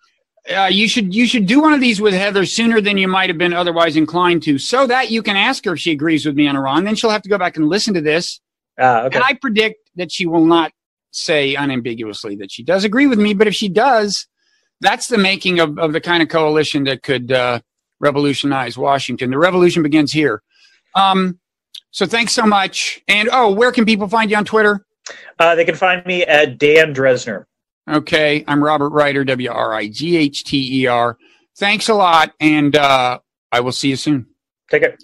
uh, you should you should do one of these with Heather sooner than you might have been otherwise inclined to, so that you can ask her if she agrees with me on Iran. Then she'll have to go back and listen to this. Uh, okay. And I predict that she will not say unambiguously that she does agree with me. But if she does, that's the making of, of the kind of coalition that could uh, revolutionize Washington. The revolution begins here. Um, so thanks so much. And oh, where can people find you on Twitter? Uh, they can find me at Dan Drezner. Okay. I'm Robert Wrighter, W R I G H T E R. Thanks a lot. And uh, I will see you soon. Take care.